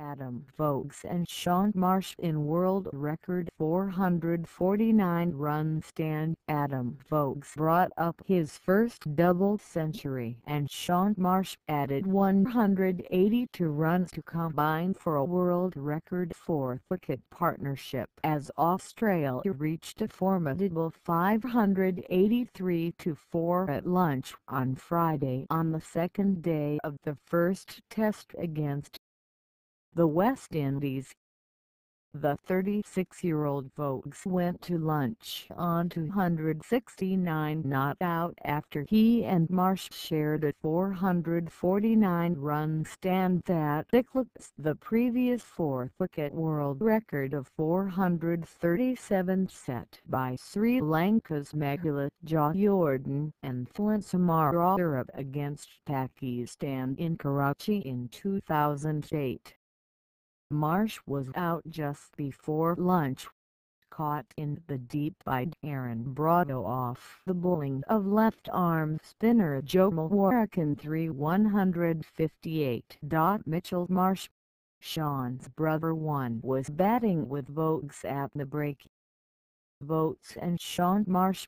Adam Voges and Shaun Marsh in world record 449 run stand. Adam Voges brought up his first double century and Shaun Marsh added 182 runs to combine for a world record fourth wicket partnership as Australia reached a formidable 583 to 4 at lunch on Friday on the second day of the first test against the West Indies. The 36-year-old Voges went to lunch on 269 not out after he and Marsh shared a 449-run stand that eclipsed the previous fourth-wicket world record of 437 set by Sri Lanka's Mahela Jayawardene and Thilan Samaraweera against Pakistan in Karachi in 2008. Marsh was out just before lunch, caught in the deep by Darren Bravo off the bowling of left-arm spinner Jomel Warrican 3 158. Mitchell Marsh, Shaun's brother one was batting with Voges at the break. Voges and Shaun Marsh,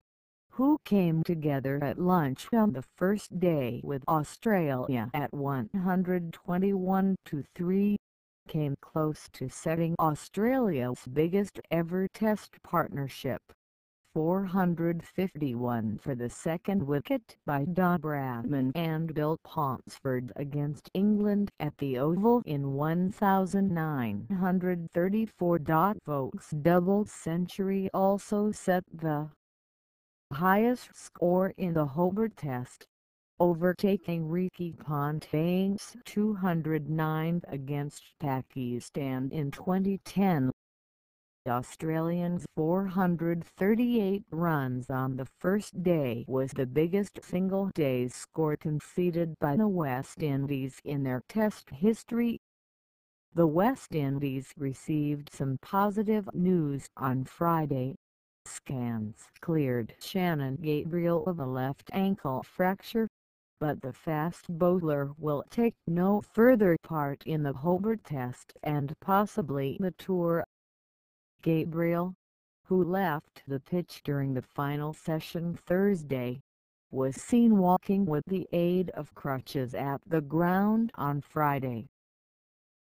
who came together at lunch on the first day with Australia at 121 to 3 came close to setting Australia's biggest ever test partnership. 451 for the second wicket by Don Bradman and Bill Ponsford against England at the Oval in 1934. Voges' double century also set the highest score in the Hobart Test overtaking Ricky Ponting's 209 against Pakistan in 2010. The Australians' 438 runs on the first day was the biggest single-day score conceded by the West Indies in their Test history. The West Indies received some positive news on Friday. Scans cleared Shannon Gabriel of a left ankle fracture but the fast bowler will take no further part in the Hobart Test and possibly the Tour. Gabriel, who left the pitch during the final session Thursday, was seen walking with the aid of crutches at the ground on Friday.